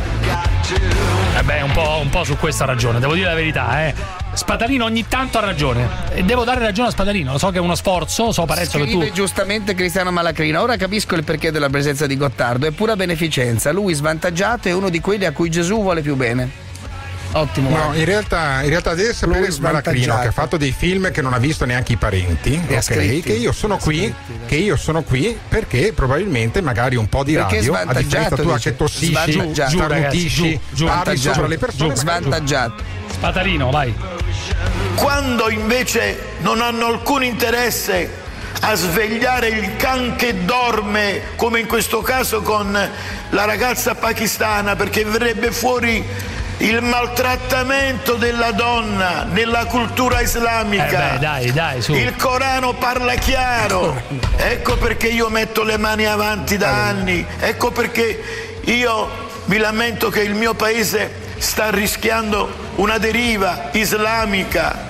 Eh beh, un po', un po' su questo ha ragione, devo dire la verità, eh. Spadalino ogni tanto ha ragione. E devo dare ragione a Spadalino. Lo so che è uno sforzo, so Parenzo che tu. Scrive giustamente Cristiano Malacrina. Ora capisco il perché della presenza di Gottardo. È pura beneficenza. Lui svantaggiato è uno di quelli a cui Gesù vuole più bene. Ottimo. No, guarda. in realtà, in realtà deve sapere svantaggiato. che ha fatto dei film che non ha visto neanche i parenti. E ok? scritti. Che io sono qui, che io sono qui perché probabilmente magari un po' di Perché radio, a svantaggiato, differenza tua dice. che tossisci, starnutisci, parli sopra le persone. Svantaggiato. Spatalino, vai. Quando invece non hanno alcun interesse a svegliare il can che dorme, come in questo caso con la ragazza pakistana, perché verrebbe fuori il maltrattamento della donna nella cultura Eh islamica. beh, dai, dai, su. Il Corano parla chiaro, ecco perché io metto le mani avanti da anni, ecco perché io mi lamento che il mio paese sta rischiando una deriva islamica.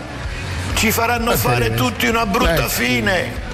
Ci faranno fare tutti una brutta fine.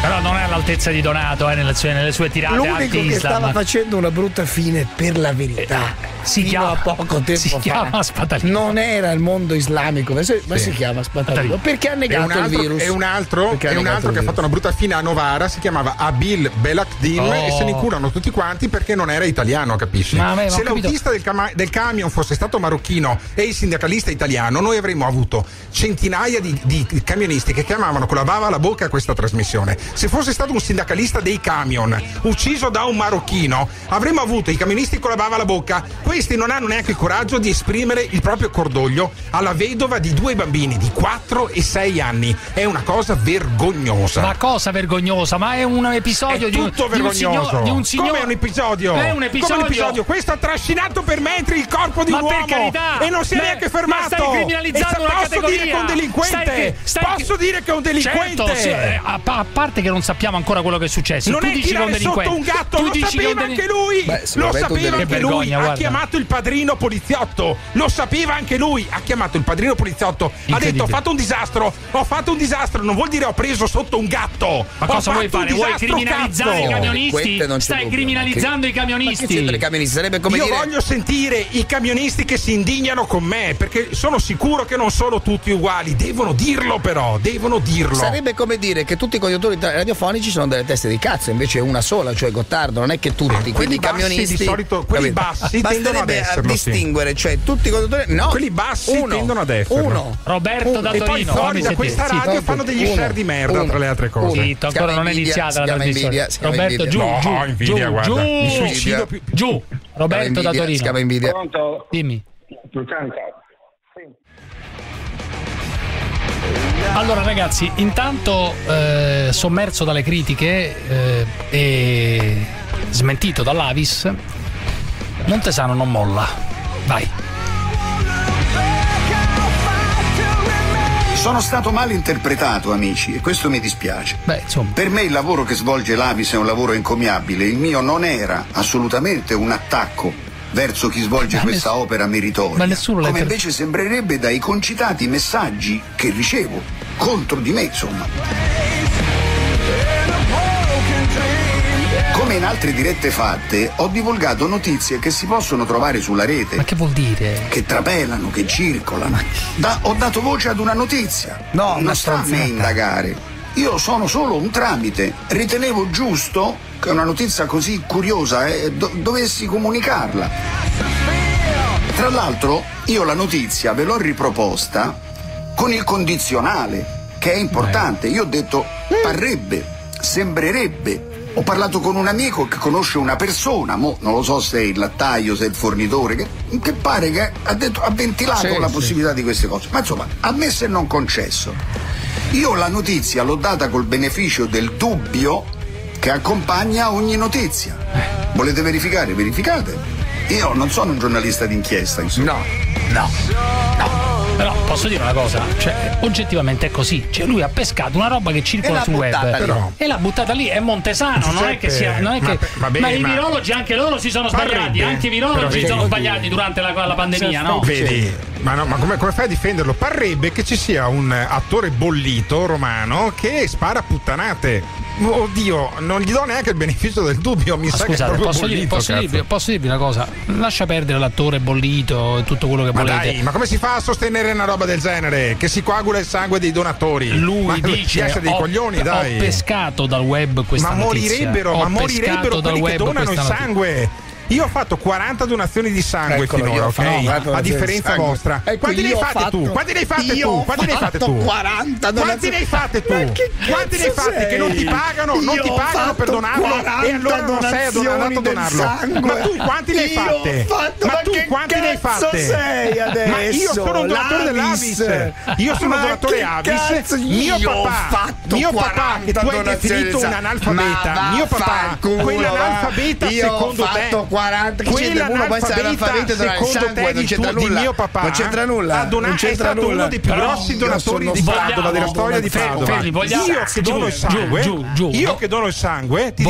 Però non è all'altezza di Donato eh, nelle, sue, nelle sue tirate L'unico che anti-Islam. stava facendo una brutta fine per la verità. Si fino chiama- a poco tempo si fa. chiama Spatalino. Non era il mondo islamico, ma si, ma si chiama Spatalino. Spatalino. Perché ha negato altro, il virus. e un altro, e un altro che ha fatto una brutta fine a Novara si chiamava Abil Belakdin Oh. e se ne curano tutti quanti perché non era italiano, capisci? Ma a me- se l'autista del, cama- del camion fosse stato marocchino e il sindacalista italiano, noi avremmo avuto centinaia di, di camionisti che chiamavano con la bava alla bocca questa trasmissione. Se fosse stato un sindacalista dei camion ucciso da un marocchino, avremmo avuto i camionisti con la bava alla bocca. Questi non hanno neanche il coraggio di esprimere il proprio cordoglio alla vedova di due bambini di 4 e 6 anni. È una cosa vergognosa. Ma cosa vergognosa? Ma è un episodio È di un, tutto un vergognoso. di un signor- Come un episodio? È un episodio. Come un episodio. Questo ha trascinato per metri il corpo di Ma un per uomo carità! e non si è Ma- neanche ma fermato. stai criminalizzando una posso categoria. dire che è un delinquente. Stai- stai- posso dire che è un delinquente. Certo, sì, eh, a, a parte che non sappiamo ancora quello che è successo. non tu è dici che è un tirare sotto delinquente. un gatto, tu lo sapeva delin- anche lui. Beh, lo sapeva delinquente. anche lui. Ha guarda. Chiamato il padrino poliziotto. Lo sapeva anche lui. Ha chiamato il padrino poliziotto. Ha detto: Ho fatto un disastro. Ho fatto un disastro. Non vuol dire ho preso sotto un gatto. Ma Ho cosa vuoi fare? Vuoi criminalizzare cazzo. i camionisti? C'è Stai dubbio, criminalizzando i che- Ma che camionisti. i camionisti? Sarebbe come Io dire voglio sentire i camionisti che si indignano con me, perché sono sicuro che non sono tutti uguali. Devono dirlo, però, devono dirlo. Sarebbe come dire che tutti i conduttori radiofonici sono delle teste di cazzo, invece è una sola, cioè Gottardo, non è che tutti, quindi quelli i camionisti. di solito- quelli capito? bassi tendono Basterebbe a esserlo, sì. distinguere, cioè tutti i conduttori. No, Quelli bassi uno, tendono ad esserlo. Uno. Roberto Uno. da e poi Torino, fuori fammi da questa Sì, radio proprio. fanno degli Uno. share di merda, Uno. tra le altre cose. Si ancora non è iniziata si la trasmissione. si Roberto, giù, No, giù, invidia, giù, guarda. giù, suicido più- giù. Roberto da Si Torino. chiama invidia. Pronto? Dimmi. Allora ragazzi, intanto eh, sommerso dalle critiche eh, e smentito dall'Avis, Montesano non molla. Vai. Sono stato mal interpretato, amici, e questo mi dispiace. Beh, insomma. Per me il lavoro che svolge l'Avis è un lavoro encomiabile. Il mio non era assolutamente un attacco verso chi svolge Ma questa ness- opera meritoria. ma nessuno l'ha come inter- invece sembrerebbe dai concitati messaggi che ricevo contro di me, insomma. Come in altre dirette fatte, ho divulgato notizie che si possono trovare sulla rete. Ma che vuol dire? Che trapelano, che circolano. Da- ho dato voce ad una notizia. No, non sta a me indagare. Io sono solo un tramite. Ritenevo giusto che una notizia così curiosa eh, do- dovessi comunicarla. Tra l'altro, io la notizia ve l'ho riproposta con il condizionale, che è importante. Io ho detto parrebbe, sembrerebbe. Ho parlato con un amico che conosce una persona, mo non lo so se è il lattaio, se è il fornitore, che, che pare che ha, detto- ha ventilato Sì, la sì. possibilità di queste cose. Ma insomma, ammesso e non concesso. Io la notizia l'ho data col beneficio del dubbio che accompagna ogni notizia. Volete verificare? Verificate. Io non sono un giornalista d'inchiesta, insomma. No, no, no. Però posso dire una cosa, cioè oggettivamente è così. Cioè lui ha pescato una roba che circola sul web. Però- e l'ha buttata lì, è Montesano, non è che sia. Non è Ma- che, ma i ma- virologi anche loro si sono Parrebbe, sbagliati, anche i virologi si sono sbagliati durante la, la pandemia, no? Vedi, Ma, no, ma come, come fai a difenderlo? Parrebbe che ci sia un attore bollito romano che spara puttanate. Oddio, non gli do neanche il beneficio del dubbio. Mi Ma sa che è scusate, proprio posso, bollito. dirvi, posso, dirvi, posso dirvi una cosa? Lascia perdere l'attore bollito e tutto quello che Ma volete. dai, ma come si fa a sostenere una roba del genere? Che si coagula il sangue dei donatori? Lui ma dice: essere dei ho, coglioni, dai. ho pescato dal web questa ma notizia. morirebbero, Ho ma morirebbero quelli che donano il sangue. Io ho fatto 40 donazioni di sangue Eccolo, finora, ok? fatto 40 a differenza vostra. Ecco, Quanti ne hai fatte tu? Quanti ne hai fatte tu? Quanti ne hai fatte tu? 40 Quanti ne hai fatte tu? Quanti ne hai fatte che non ti pagano, non ti pagano per donarlo e 40 allora non sei andato a donarlo? Ma tu quanti ne hai fatte? ma tu quanti ne hai fatte? Ma io sono un donatore L'Avis. dell'Avis. Io sono un donatore Avis. Mio papà, mio papà che 40 tu hai definito un analfabeta. Mio papà, quell'analfabeta secondo te 40 che c'entra? Uno può essere analfabeta donare il secondo sangue, non di, c'entra tuo- di nulla. mio papà Non c'entra nulla. ha donato- Non è c'entra stato nulla. uno dei più Però grossi donatori di Padova della storia di Padova io che dono il sangue giù, giù, io che dono il sangue ti è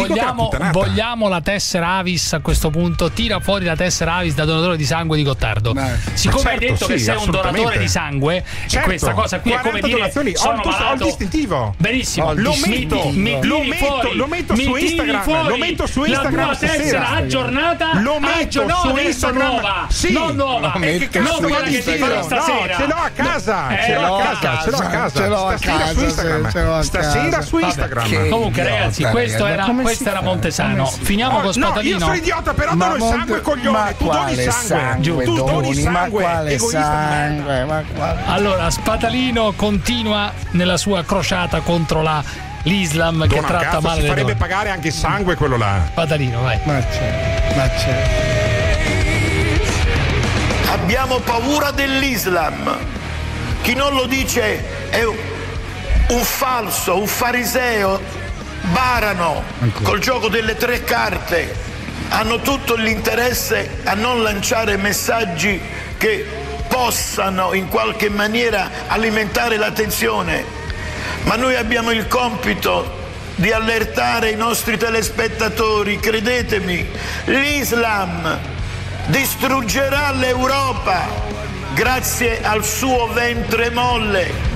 Vogliamo, la tessera Avis a questo punto? Tira fuori la tessera Avis da donatore di sangue di Gottardo. Siccome hai certo, detto che sei un donatore di sangue, e Certo, questa cosa qui è come 40 dire. Ho sono ho il malato. distintivo. Benissimo, Ho lo metto, mi Lo metto- fuori, lo metto mi su Instagram, fuori lo metto su La Instagram tua tessera stasera. Aggiornata, Lo metto no, su Instagram. nuova, Sì. non nuova, Lo metto e che cazzo su quella che ti farò stasera? No, ce l'ho a casa, Eh, ce l'ho a casa, ce l'ho a casa. Ce l'ho a Stasera casa, su Instagram. ce l'ho a Stasera casa. su Vabbè, Instagram. che- Comunque, idiota, ragazzi, questo ragazzi, era, come questo era? Montesano. Finiamo Oh, con no, Spatalino. io sono idiota, però Ma dono il sangue, coglione. Tu doni sangue. Tu doni il doni? Ma sangue. sangue? Ma quale- Allora, Spatalino continua nella sua crociata contro la, l'Islam che Dona tratta cazzo, male si farebbe donne. pagare anche il sangue quello là. Spatalino, vai. Ma c'è, ma c'è. Abbiamo paura dell'Islam. Chi non lo dice è un, falso, un fariseo. Barano col gioco delle tre carte. Hanno tutto l'interesse a non lanciare messaggi che possano in qualche maniera alimentare la tensione. Ma noi abbiamo il compito di allertare i nostri telespettatori, credetemi, l'Islam distruggerà l'Europa grazie al suo ventre molle.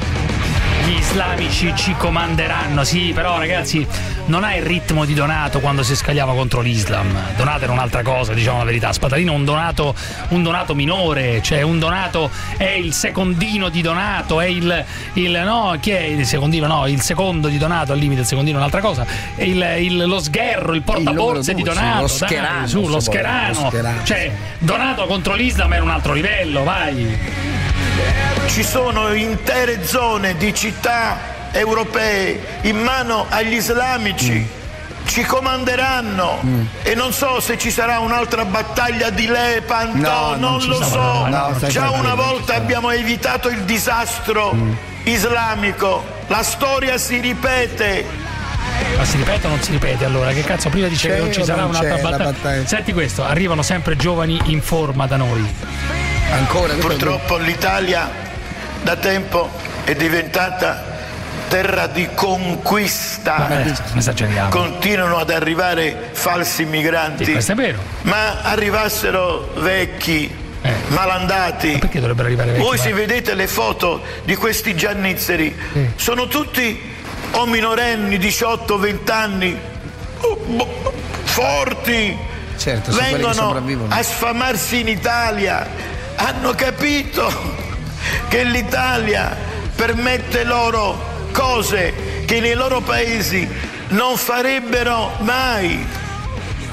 Gli islamici ci comanderanno, sì, però ragazzi, non ha il ritmo di Donato quando si scagliava contro l'Islam. Donato era un'altra cosa, diciamo la verità. Spatalino è un donato, un donato minore, cioè un donato è il secondino di Donato, è il, il no, chi è il secondino? No, il secondo di Donato, al limite il secondino è un'altra cosa. È il, il- lo sgherro, il portaborse di Donato, lo dai, scherano, su, lo scherano. lo scherano. Cioè, Donato contro l'Islam era un altro livello, vai. Ci sono intere zone di città europee in mano agli islamici. Ci comanderanno e non so se ci sarà un'altra battaglia di Lepanto, No, non non, lo so. No, Già una volta abbiamo evitato il disastro islamico. La storia si ripete. Ma si ripete o non si ripete allora? Che cazzo, prima dice C'è che non ci sarà non un'altra battaglia. battaglia? Senti questo, arrivano sempre giovani in forma da noi. Ancora questo è Purtroppo l'Italia da tempo è diventata terra di conquista. Eh, non esageriamo. Continuano ad arrivare falsi migranti. Sì, questo è vero. Ma arrivassero vecchi, Eh. malandati. Ma perché dovrebbero arrivare vecchi? Voi Ma- se vedete le foto di questi giannizzeri, sono tutti o minorenni, 18-20 anni, forti, Certo, vengono a sfamarsi in Italia. Hanno capito che l'Italia permette loro cose che nei loro paesi non farebbero mai.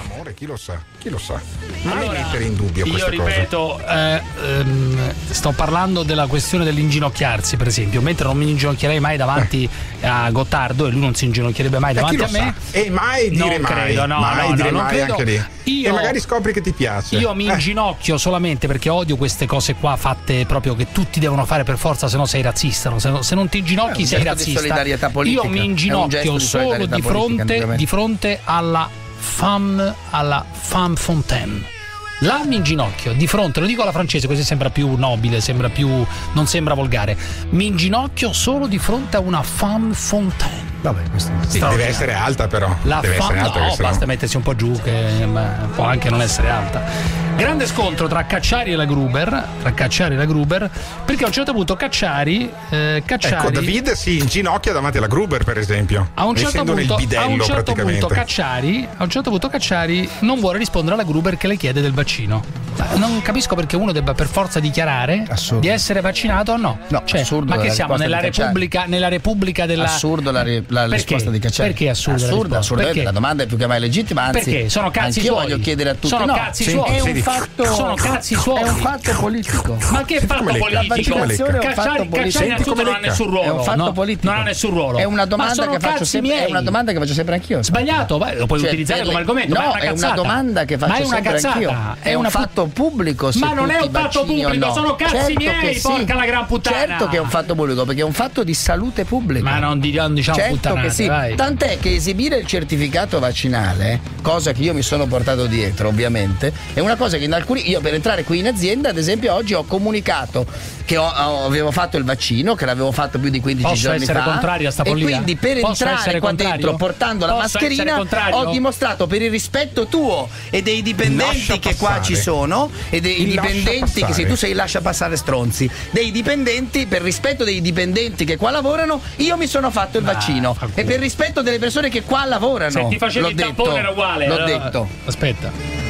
Amore, chi lo sa? Chi lo sa? Mai Allora, mettere in dubbio Io queste cose. ripeto, eh, ehm, sto parlando della questione dell'inginocchiarsi, per esempio, mentre non mi inginocchierei mai davanti a Gottardo e lui non si inginocchierebbe mai Eh, davanti a me. sa? E mai dire non mai. credo, no, mai no, dire no, non mai credo. anche lì. Io- E magari scopri che ti piace. Io mi Eh. inginocchio solamente perché odio queste cose qua fatte proprio che tutti devono fare per forza, se no sei razzista. no? Se, no- se non ti inginocchi sei razzista. solidarietà politica. Io mi inginocchio di solo di fronte, di fronte alla femme, alla femme fontaine. Là mi inginocchio di fronte, lo dico alla francese così sembra più nobile, sembra più. non sembra volgare. Mi inginocchio solo di fronte a una femme fontaine. Vabbè, questo è Sì, deve essere alta però. La deve femme, essere alta no, se no- basta mettersi un po' giù, che può anche non essere alta. Grande scontro tra Cacciari e la Gruber, tra Cacciari e la Gruber, perché a un certo punto Cacciari, eh, Cacciari Ecco, David si inginocchia davanti alla Gruber, per esempio. a un certo punto, bidello a un certo punto Cacciari, a un certo punto Cacciari non vuole rispondere alla Gruber che le chiede del vaccino. Ma Non capisco perché uno debba per forza dichiarare di essere vaccinato o no. No, Cioè, assurdo ma che siamo nella. Repubblica, nella Repubblica della Assurdo la, la Perché? risposta di Cacciari. Perché è Assurdo, assolutamente. Perché? La domanda è più che mai legittima, anzi. Perché? Sono cazzi anch'io suoi. voglio chiedere a tutti. Sono no, cazzi sì, suoi. È un. Fatto. Sono cazzi suoi. È un fatto politico. Ma che fatto politico? la vaccinazione è un fatto Cacciari, politico. Cacciari innanzitutto non ha nessun ruolo. È un fatto no? politico. Non ha nessun ruolo. È una Ma domanda che faccio sempre. È una domanda che faccio sempre anch'io. Sbagliato, vai, lo puoi Cioè, utilizzare come argomento, ma no, è una è una cazzata. domanda che faccio sempre anch'io. È un fatto pubblico. Ma non è un fatto pubblico, no. sono cazzi Certo miei, porca la gran puttana. Certo che è un fatto pubblico, perché è un fatto di salute pubblica. Ma non di- non diciamo certo sì. Tant'è che esibire il certificato vaccinale, cosa che io mi sono portato dietro, ovviamente, è una cosa che in alcuni. Io per entrare qui in azienda, ad esempio, oggi ho comunicato che ho- ho- avevo fatto il vaccino, che l'avevo fatto più di 15 Posso giorni essere fa. contrario a sta e quindi per Posso entrare qua contrario? dentro portando la Posso essere mascherina ho dimostrato per il rispetto tuo e dei dipendenti Lascia che qua passare. ci sono e dei Il dipendenti che se tu sei lascia passare stronzi, dei dipendenti per rispetto dei dipendenti che qua lavorano, io mi sono fatto il Ma, vaccino fa e per rispetto delle persone che qua lavorano. Se ti facevi l'ho il detto, tampone era uguale. L'ho allora- detto. Aspetta.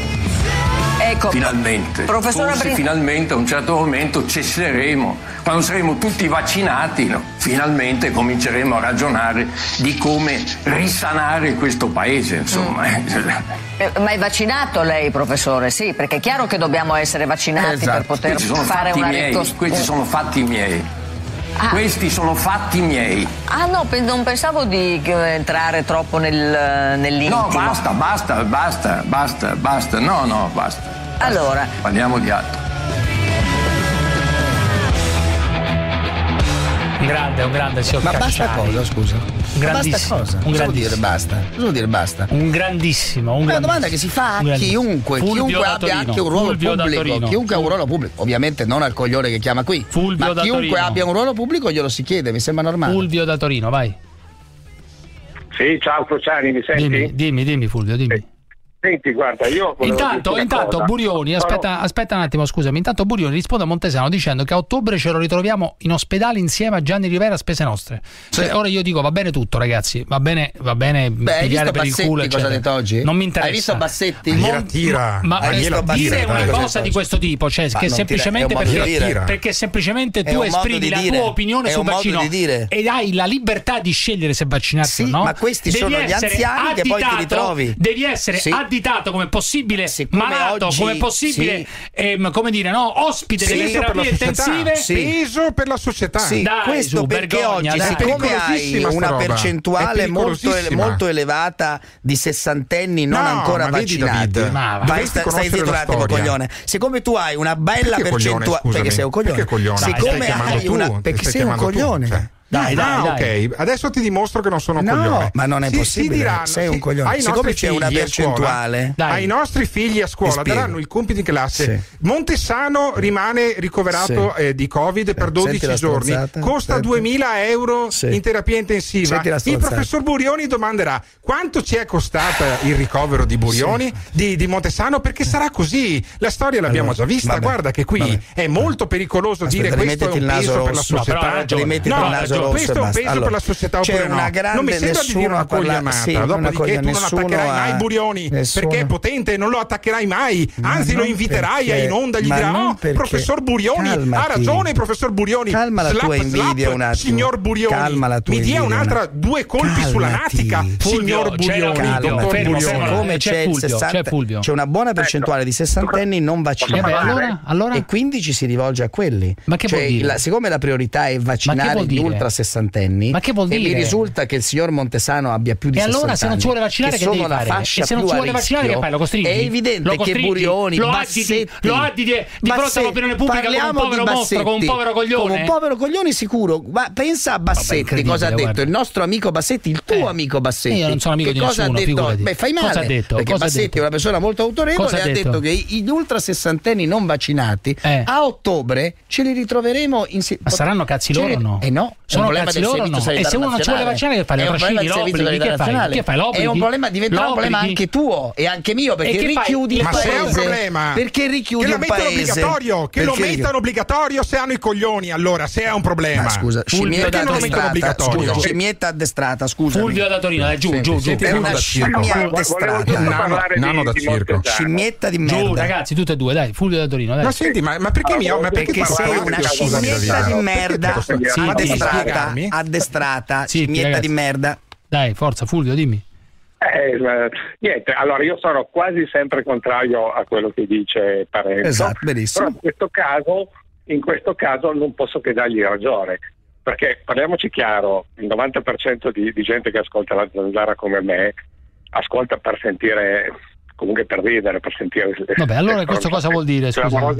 Ecco, Finalmente, Professore forse Brin- finalmente a un certo momento cesseremo, quando saremo tutti vaccinati, no? finalmente cominceremo a ragionare di come risanare questo paese, insomma. Mm. eh, ma è vaccinato lei, professore? Sì, perché è chiaro che dobbiamo essere vaccinati Esatto. per poter fare una miei, ricos- questi sono fatti miei. Ah. Questi sono fatti miei. Ah no, non pensavo di entrare troppo nel, nell'intimo. No, basta, basta, basta, basta, basta. No, no, basta. Allora, Parliamo di altro. Un grande, un grande signor Ma basta Cacciari. cosa, scusa? Un Ma basta grandissimo. cosa? Un Cosa vuol grandissimo. dire basta? Cosa vuol dire basta? Un grandissimo, un È una grandissimo. domanda che si fa a Un grandissimo. chiunque, Fulvio chiunque abbia Torino. anche un ruolo Fulvio pubblico, chiunque ha un ruolo pubblico, ovviamente non al coglione che chiama qui, Fulvio ma da chiunque Torino. abbia un ruolo pubblico glielo si chiede, mi sembra normale. Fulvio da Torino, vai. Sì, ciao Crociani, mi senti? Dimmi, dimmi, dimmi Fulvio, dimmi. Senti, guarda, io Intanto, intanto cosa. Burioni, No, aspetta, aspetta un attimo, scusami. Intanto Burioni risponde a Montesano dicendo che a ottobre ce lo ritroviamo in ospedale insieme a Gianni Rivera a spese nostre. Cioè, ora io dico va bene tutto, ragazzi. Va bene, va bene Beh, pigliare per il Bassetti culo. cosa ha eccetera. detto oggi? Non mi interessa. Hai visto Bassetti? Ma gliela tira. Ma Ma gliela visto dire tira, una cosa di questo tipo, cioè Ma che semplicemente tira- perché, perché semplicemente tu esprimi la tua opinione sul vaccino ed hai la libertà di scegliere se vaccinarti Sì, o no. ma questi sono gli anziani che poi ti additato- ritrovi. Devi essere Sì. Additato come possibile Siccome malato, oggi- come possibile sì. ehm, come dire, no, ospite Sì. delle Peso per la terapie società. intensive. Sì. Peso per la società. Sì, Dai, questo su, perché vergogna, oggi, dai. siccome hai una roba. percentuale molto, molto elevata di sessantenni non No, ancora ma vedi, vaccinati, David, Ma va. vai, sta- stai zitto un attimo, coglione. Siccome tu hai una bella percentuale, perché sei un coglione. Siccome hai una, perché sei un coglione. Dai, dai, ah, dai. ok. Adesso ti dimostro che non sono un No, coglione. ma non è Si- si possibile. diranno- Sei un coglione. ai Siccome nostri c'è una figli a scuola- percentuale- Dai. ai nostri figli a scuola daranno il compito in classe. Sì. Montesano rimane ricoverato Sì. eh, di Covid per Senti 12 la giorni. Costa Senti. 2000 euro Sì. in terapia intensiva. Il professor Burioni domanderà quanto ci è costata il ricovero di Burioni, di, di Montesano, perché sarà così. La storia l'abbiamo Allora, già vista. vabbè, Guarda che qui vabbè. è molto pericoloso dire Aspetta, questo è un peso per la società. rimettiti No, il naso questo è un peso Allora, per la società c'è oppure no? una grande- non mi sembra di dire una ha cogliamata. sì, Dopodiché tu non attaccherai ha- mai Burioni nessuno- perché è potente, non lo attaccherai mai. Ma Anzi, lo inviterai perché- in onda, gli dirà: Oh, perché- professor Burioni, ha Calmati. ragione, professor Burioni. Calma la Slap, tua invidia slap, un attimo. Signor Burioni, Calma la tua mi dia un'altra due colpi sulla Calmati. natica, Fulvio, signor Burioni, dottor Burioni. Siccome C'è c'è, il Fulvio, 60 c'è una buona percentuale di sessantenni non vaccinati. E quindi ci si rivolge a quelli. Ma che Cioè, vuol dire? la- siccome la priorità è vaccinare gli dire? Ultra sessantenni, Ma che vuol e mi dire? risulta che il signor Montesano abbia più di E allora 60 se non si vuole anni, vaccinare che sono devi la fare? fascia E se non a vuole vaccinare che fai? Lo costringi? È evidente Lo che costringi? Burioni, lo Bassetti, lo additi di fronte Bassetti, all'opinione pubblica come un povero di mostro, come un povero coglione? Come un povero coglione sicuro. Ma pensa a Bassetti, incredibile, cosa ha detto guarda. il nostro amico Bassetti, il tuo Eh, amico Bassetti. io non sono amico che di cosa nessuno, ha detto? Beh, fai Cosa male. ha detto? Perché Cosa Bassetti è una persona molto autorevole Cosa e ha detto che gli ultra sessantenni non vaccinati Eh. a ottobre ce li ritroveremo in Ma saranno cazzi loro o no? Eh no, Sono cazzi del loro, servizio no? E sanitario se uno non ci vuole vaccinare, che fai? Le È un problema trascini, del servizio l'obblighi? Che sanitario fai? nazionale. Che fai? È un L'obblighi? problema, diventa un problema L'obblighi? anche tuo e anche mio perché richiudi il Ma se è un paese. problema Perché richiudi mettano paese? obbligatorio, che lo mettano obbligatorio se hanno i coglioni, allora se è un problema. Ma scusa, scimmietta addestrata, obbligatorio? scusa, scimmietta addestrata, scusa. Fulvio da Torino, dai, giù, giù, giù. È una scimmia addestrata. Nano da circo. Scimmietta di Giù, merda. ragazzi, tutte e due, dai, Fulvio da Torino, dai. Ma senti, ma, perché mi ma perché sei una scimmietta di merda Sì, addestrata, addestrata, Sì, ragazzi. di merda. Dai, forza, Fulvio, dimmi. Eh, niente, allora io sono quasi sempre contrario a quello che dice Parenzo. Esatto, benissimo. Però in questo caso, in questo caso non posso che dargli ragione. Perché parliamoci chiaro, il 90% di, di gente che ascolta la zanzara come me ascolta per sentire, comunque per ridere, per sentire... Vabbè, allora questo cosa vuol dire, cioè, scusa?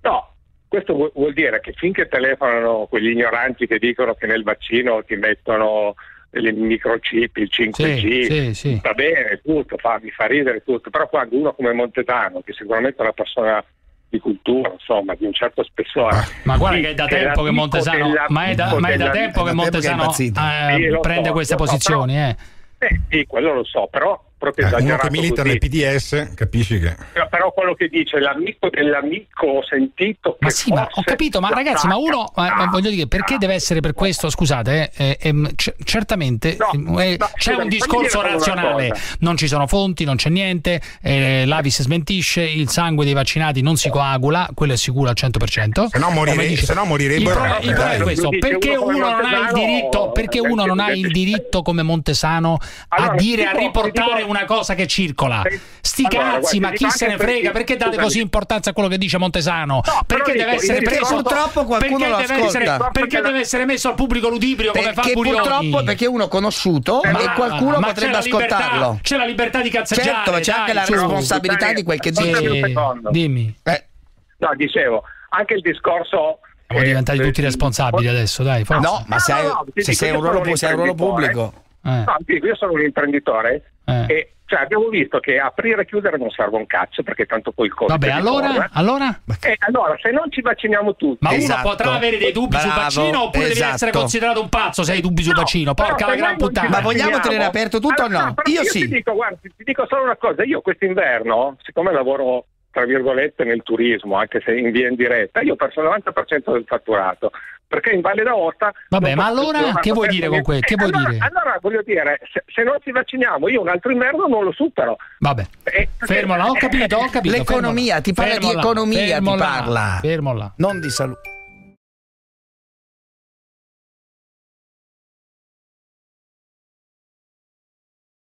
No, questo vu- vuol dire che finché telefonano quegli ignoranti che dicono che nel vaccino ti mettono il microchip, il 5G, Sì, sì, sì. va bene tutto, fa- mi fa ridere tutto, però quando uno come Montetano, che sicuramente è una persona di cultura, insomma, di un certo spessore. Ma guarda che è da tempo che Montesano, dell'amico ma è da, ma è da tempo che Montesano eh, prende so, queste lo so, posizioni, eh. Eh, sì, quello lo so, però proprio Eh, uno esagerato che milita così. nel PDS, capisci che Però- Però quello che dice l'amico dell'amico ho sentito Ma sì, ma ho capito, ma ragazzi, ma uno, ma- ma voglio dire, perché deve essere per questo? Scusate, eh, eh, ehm, certamente No, eh, no, c'è un discorso razionale, non ci sono fonti, non c'è niente, eh, l'Avis smentisce, il sangue dei vaccinati non si coagula, quello è sicuro al 100%. Se no morire- dice- se no morirebbero. Il problema, il problema è questo, perché uno uno non ha il diritto, perché uno non ha il diritto come Montesano a dire, a riportare una cosa che circola? Sti Allora, cazzi, guarda, ma chi se ne frega? perché- Perché date scusami. così importanza a quello che dice Montesano? perché però deve dico, essere perché preso purtroppo qualcuno perché lo deve ascolta. essere, perché deve essere messo al pubblico ludibrio come fa Perché Burioni? purtroppo perché uno conosciuto Ma- e qualcuno ma potrebbe c'è la libertà- ascoltarlo. c'è la libertà di cazzeggiare. Certo, ma c'è dai, anche la responsabilità di quel che secondo. dimmi. Eh, No, dicevo, anche il discorso... Siamo eh, diventati tutti responsabili adesso, dai, forza. no, ma No, se hai, no, no, se sei un ruolo, un ruolo pubblico. Eh. No, io sono un imprenditore Eh. e cioè, abbiamo visto che aprire e chiudere non serve un cazzo perché tanto poi il Covid Vabbè, allora, allora? E allora, se non ci vacciniamo tutti... Ma Esatto. uno potrà avere dei dubbi sul Bravo, vaccino oppure devi esatto. essere considerato un pazzo se hai dubbi sul No, vaccino? Porca la gran puttana. Ma vogliamo tenere aperto tutto o Allora, no? però Io Ti sì. dico, guarda, ti, ti dico solo una cosa, io quest'inverno, siccome lavoro tra virgolette nel turismo, anche se in via in diretta, io ho perso il 90% del fatturato. Perché in Valle d'Aosta. Vabbè, ma allora che vuoi dire con niente. que- che Eh, vuoi allora, dire? Allora voglio dire, se, se non ci vacciniamo, io un altro inverno non lo supero. Vabbè. Eh, Fermola, ho capito, ho capito. L'economia, fermola. ti parla di Fermola, economia, ti fermola, parla. Fermola. Non di salute.